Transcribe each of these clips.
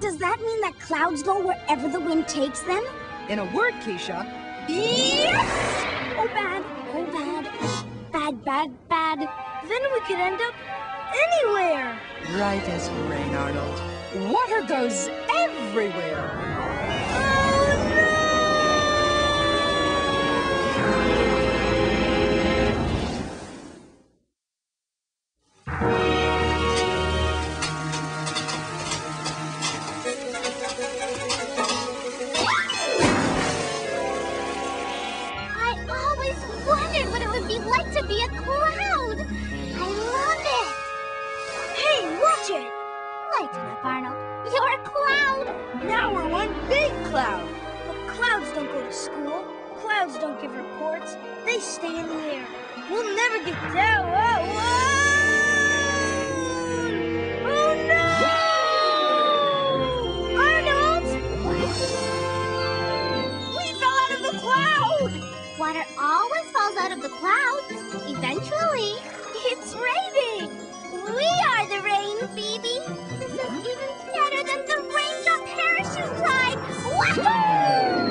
Does that mean that clouds go wherever the wind takes them? In a word, Keisha, Yes! Oh, bad. Oh, bad. Bad, bad, bad. Then we could end up anywhere. right as rain, Arnold. Water goes everywhere. Wondered what it would be like to be a cloud. I love it. Hey, watch it. Lighten up, Arnold. You're a cloud. Now we're one big cloud. But clouds don't go to school. Clouds don't give reports. They stay in the air. We'll never get down. Oh. Water always falls out of the clouds. Eventually. It's raining! We are the rain, Phoebe. This is even better than the raindrop parachute ride. Wahoo!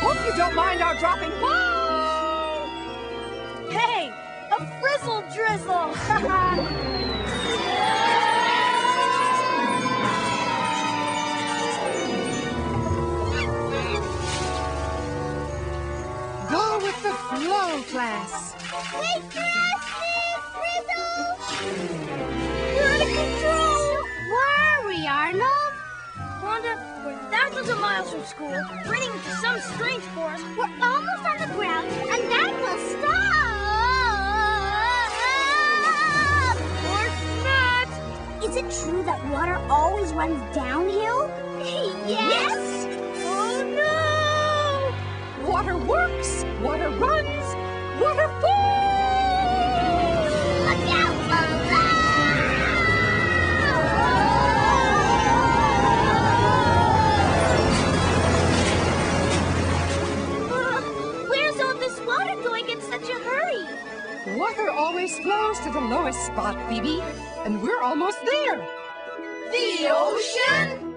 Hope you don't mind our dropping flow, class. Wait for us, Frizzle! We're out of control! Are we, Arnold? Wanda, we're thousands of miles from school, running into some strange forest. We're almost on the ground, and then we'll stop! Or not! Is it true that water always runs downhill? yes! Oh such a hurry? Water always flows to the lowest spot, Phoebe, and we're almost there. The ocean?